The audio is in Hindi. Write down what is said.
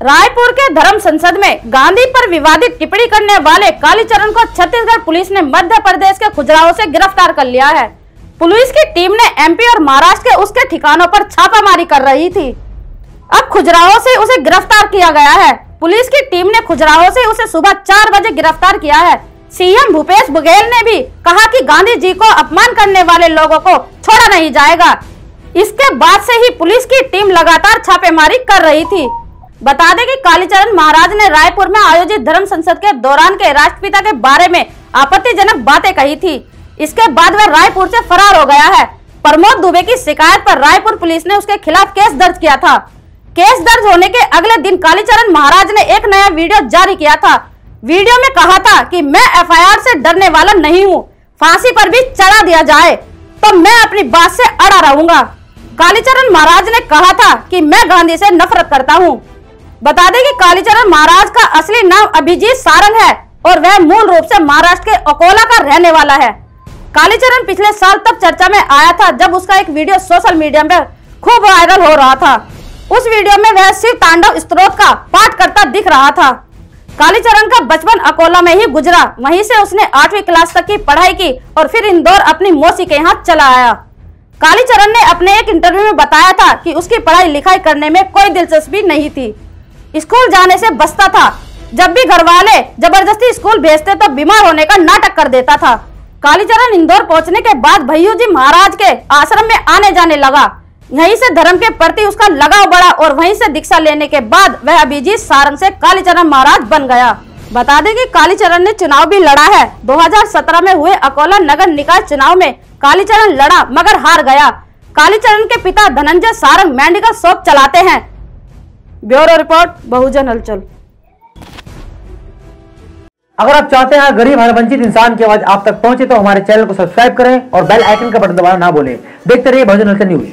रायपुर के धर्म संसद में गांधी पर विवादित टिप्पणी करने वाले कालीचरण को छत्तीसगढ़ पुलिस ने मध्य प्रदेश के खुजराहों से गिरफ़्तार कर लिया है। पुलिस की टीम ने एमपी और महाराष्ट्र के उसके ठिकानों पर छापामारी कर रही थी। अब खुजराहों से उसे गिरफ़्तार किया गया है। पुलिस की टीम ने खुजराहों से उसे सुबह चार बजे गिरफ़्तार किया है। सीएम भूपेश बघेल ने भी कहा कि गांधी जी को अपमान करने वाले लोगों को छोड़ा नहीं जाएगा। इसके बाद से ही पुलिस की टीम लगातार छापेमारी कर रही थी। बता दें कि कालीचरण महाराज ने रायपुर में आयोजित धर्म संसद के दौरान के राष्ट्रपिता के बारे में आपत्तिजनक बातें कही थी। इसके बाद वह रायपुर से फरार हो गया है। प्रमोद दुबे की शिकायत पर रायपुर पुलिस ने उसके खिलाफ केस दर्ज किया था। केस दर्ज होने के अगले दिन कालीचरण महाराज ने एक नया वीडियो जारी किया था। वीडियो में कहा था कि मैं एफआईआर से डरने वाला नहीं हूँ। फांसी पर भी चढ़ा दिया जाए तो मैं अपनी बात से अड़ा रहूँगा। कालीचरण महाराज ने कहा था कि मैं गांधी से नफरत करता हूँ। बता दें कि कालीचरण महाराज का असली नाम अभिजीत सारंग है और वह मूल रूप से महाराष्ट्र के अकोला का रहने वाला है। कालीचरण पिछले साल तक चर्चा में आया था जब उसका एक वीडियो सोशल मीडिया पर खूब वायरल हो रहा था। उस वीडियो में वह शिव तांडव स्त्रोत का पाठ करता दिख रहा था। कालीचरण का बचपन अकोला में ही गुजरा। वहीं से उसने आठवीं क्लास तक की पढ़ाई की और फिर इंदौर अपनी मौसी के यहाँ चला आया। कालीचरण ने अपने एक इंटरव्यू में बताया था कि उसकी पढ़ाई लिखाई करने में कोई दिलचस्पी नहीं थी। स्कूल जाने से बचता था। जब भी घर वाले ज़बरदस्ती स्कूल भेजते तो बीमार होने का नाटक कर देता था। कालीचरण इंदौर पहुँचने के बाद भैयू जी महाराज के आश्रम में आने जाने लगा। यहीं से धर्म के प्रति उसका लगाव बढ़ा और वहीं से दीक्षा लेने के बाद वह अभिजीत सारंग से कालीचरण महाराज बन गया। बता दें कि कालीचरण ने चुनाव भी लड़ा है। 2017 में हुए अकोला नगर निकाय चुनाव में कालीचरण लड़ा, मगर हार गया। कालीचरण के पिता धनंजय सारंग मेडिकल शॉप चलाते हैं। ब्यूरो रिपोर्ट, बहुजन हलचल। अगर आप चाहते हैं गरीब हर वंचित इंसान की आवाज़ आप तक पहुँचे तो हमारे चैनल को सब्सक्राइब करें और बेल आइकन का बटन दबाना ना भूलें। देखते रहिए बहुजन हलचल न्यूज़।